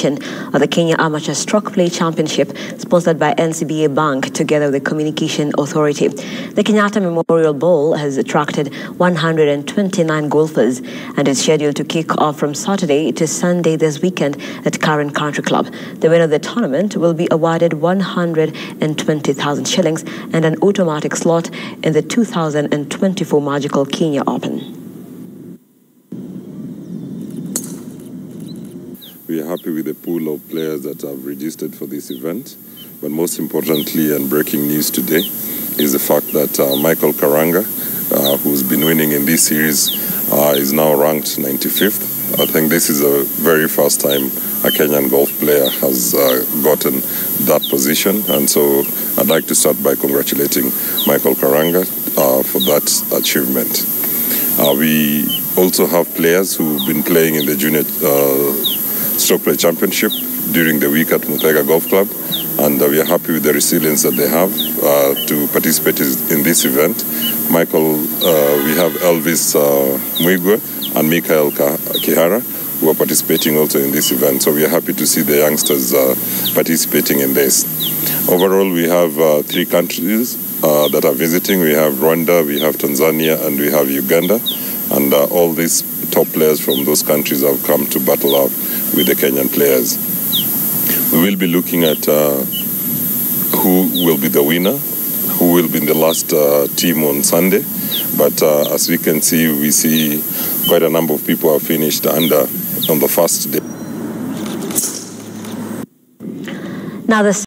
edition of the Kenya Amateur Stroke Play Championship, sponsored by NCBA Bank together with the Communication Authority. The Kenyatta Memorial Bowl has attracted 129 golfers and is scheduled to kick off from Saturday to Sunday this weekend at Karen Country Club. The winner of the tournament will be awarded 120,000 shillings and an automatic slot in the 2024 Magical Kenya Open. We are happy with the pool of players that have registered for this event. But most importantly, and breaking news today, is the fact that uh, Michael Karanga, uh, who's been winning in this series, uh, is now ranked 95th. I think this is the very first time a Kenyan golf player has uh, gotten that position. And so I'd like to start by congratulating Michael Karanga uh, for that achievement. Uh, we also have players who've been playing in the junior stroke play championship during the week at Muthaiga Golf Club, and uh, we are happy with the resilience that they have uh, to participate in this event. Michael, uh, we have Elvis uh, and Mikael Kihara who are participating also in this event. So we are happy to see the youngsters uh, participating in this. Overall, we have uh, three countries uh, that are visiting. We have Rwanda, we have Tanzania, and we have Uganda. And all these top players from those countries have come to battle out with the Kenyan players. We will be looking at uh, who will be the winner, who will be the last uh, team on Sunday. But uh, as we can see, we see quite a number of people have finished under on the first day. Now, the